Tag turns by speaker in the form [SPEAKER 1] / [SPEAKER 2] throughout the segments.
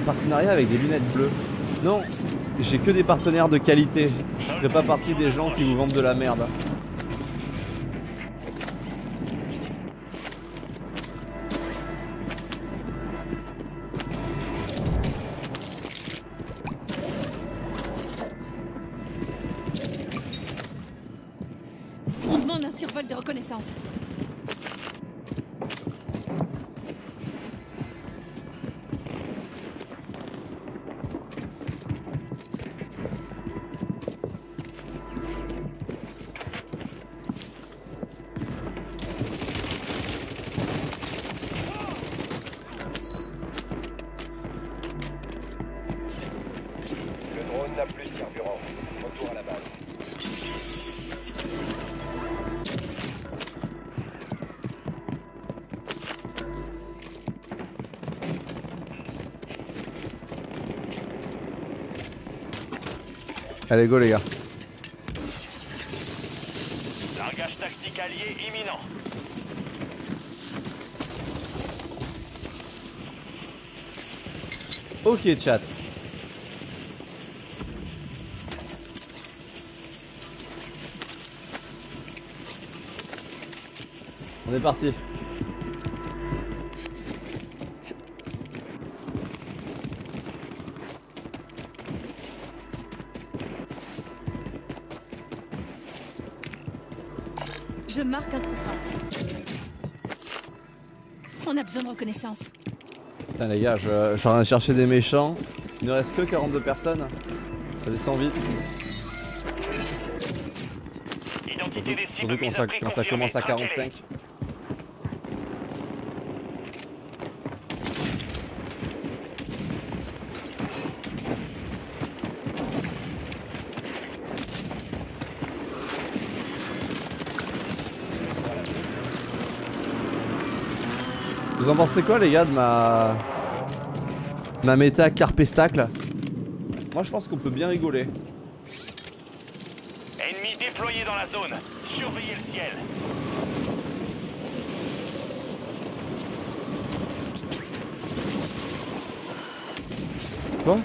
[SPEAKER 1] partenariat avec des lunettes bleues. Non, j'ai que des partenaires de qualité. Je ferai pas partie des gens qui vous vendent de la merde.
[SPEAKER 2] On demande un survol de reconnaissance.
[SPEAKER 3] N'a plus de carburant. Retour à la base.
[SPEAKER 1] Allez, go les gars.
[SPEAKER 3] Largage tactique allié imminent.
[SPEAKER 1] Ok, chat. On est parti.
[SPEAKER 2] Je marque un contrat. On a besoin de reconnaissance.
[SPEAKER 1] Putain les gars, je, je suis en train de chercher des méchants. Il ne reste que 42 personnes. Ça descend vite.
[SPEAKER 3] Identité des
[SPEAKER 1] Surtout quand ça, quand ça commence à 45. En pensez quoi les gars de ma... Ma méta carpestacle? Moi je pense qu'on peut bien rigoler.
[SPEAKER 3] Ennemi déployé dans la zone. Surveillez le ciel.
[SPEAKER 1] Quoi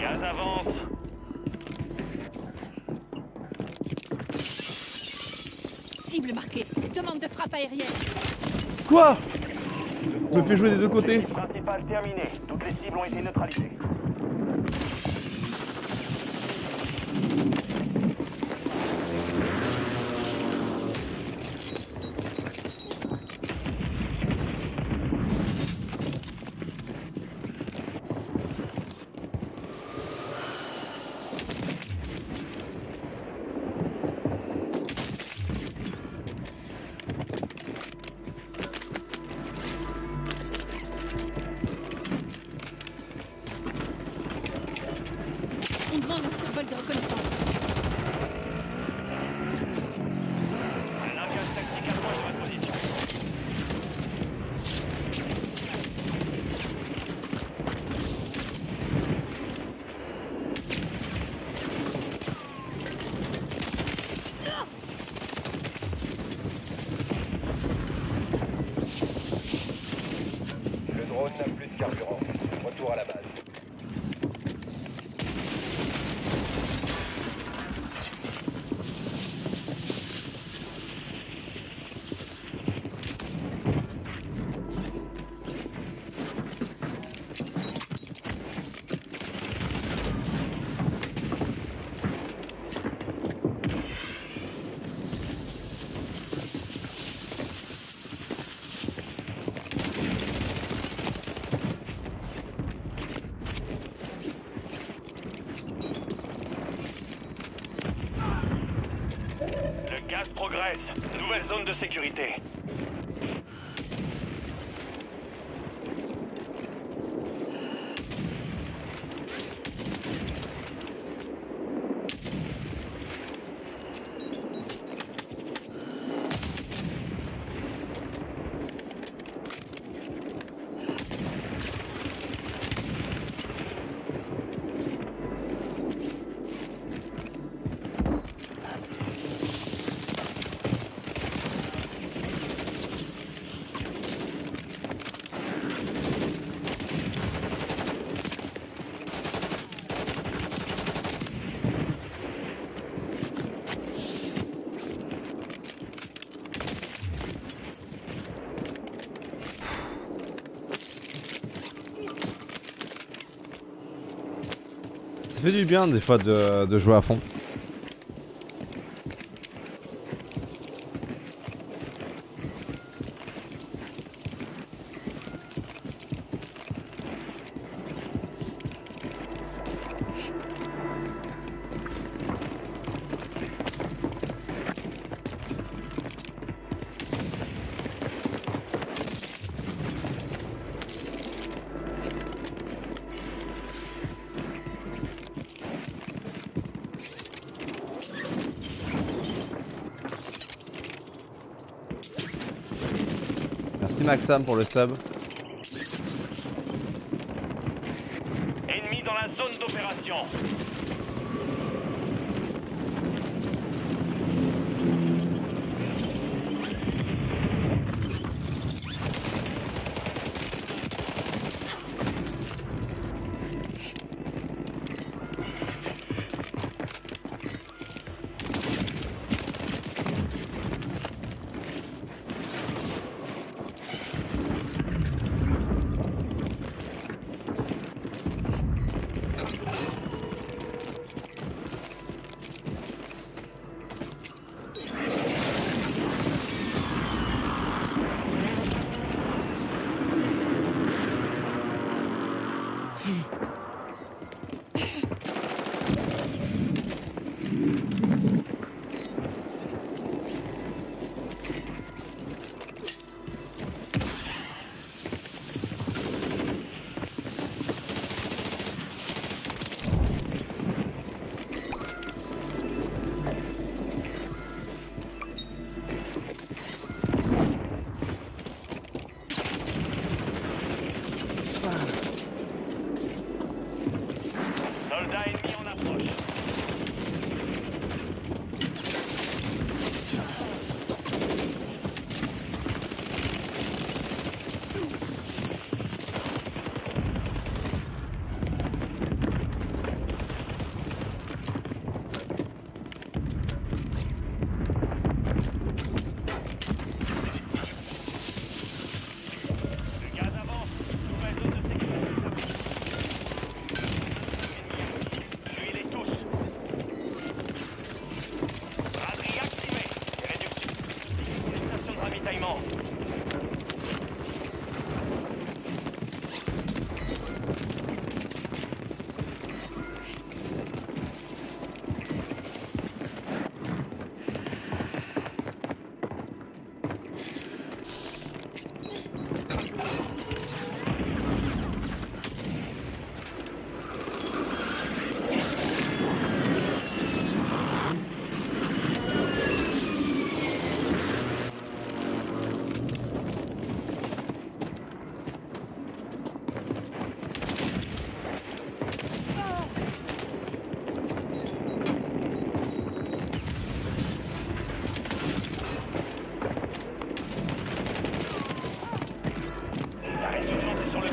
[SPEAKER 3] Gaz avance.
[SPEAKER 2] Cible marquée. Demande de frappe aérienne.
[SPEAKER 1] Quoi Je me fais jouer des deux côtés.
[SPEAKER 3] Principal terminé. Toutes les cibles ont été neutralisées.
[SPEAKER 2] On demande un survol de reconnaissance.
[SPEAKER 3] Un largage tactique approche de votre position. Le drone n'a plus de carburant. Retour à la base. Le Nouvelle zone de sécurité.
[SPEAKER 1] Fait du bien des fois de jouer à fond. Merci Maxam pour le sub.
[SPEAKER 3] Ennemi dans la zone d'opération. Station de ravitaillement. La résurgence est sur le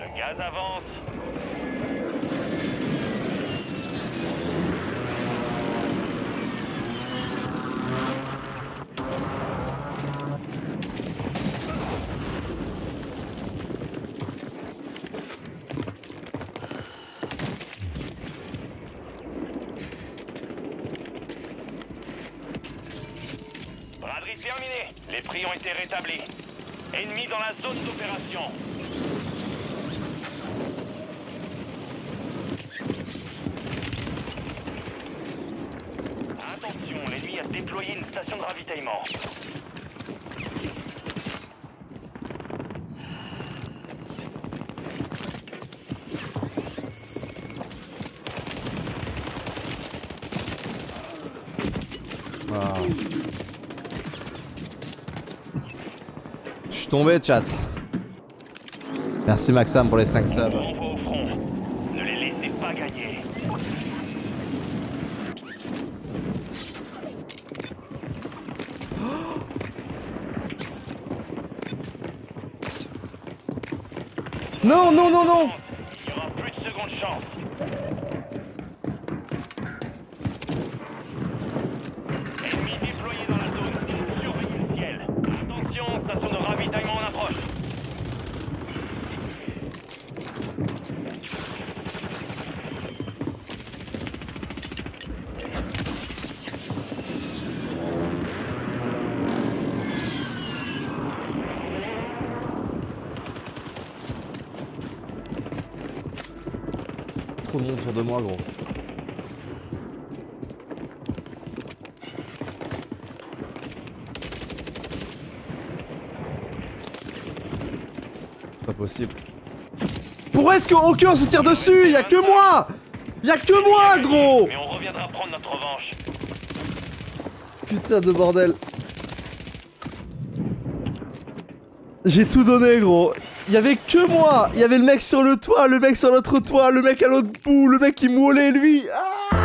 [SPEAKER 3] Le gaz avance. Braderie terminée. Les prix ont été rétablis. Ennemi dans la zone d'opération. Attention, l'ennemi a déployé une station de ravitaillement.
[SPEAKER 1] Waouh. Tombé chat. Merci Maxam pour les 5 subs.
[SPEAKER 3] Ne les laissez pas gagner.
[SPEAKER 1] Non, non, non, non
[SPEAKER 3] Il n'y aura plus de seconde chance.
[SPEAKER 1] trop de monde autour de moi, gros. Pas possible. Pourquoi est-ce qu'aucun se tire dessus? Y'a que moi Y'a que moi, gros
[SPEAKER 3] Mais on reviendra prendre notre revanche.
[SPEAKER 1] Putain de bordel. J'ai tout donné, gros. Il y avait que moi. Il y avait le mec sur le toit, le mec sur l'autre toit, le mec à l'autre bout, le mec qui moulait lui. Ah